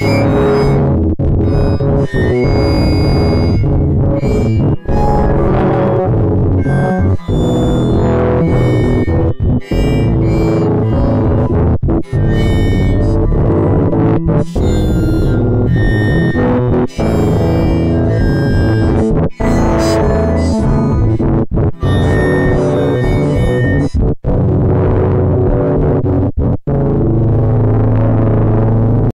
Yeah.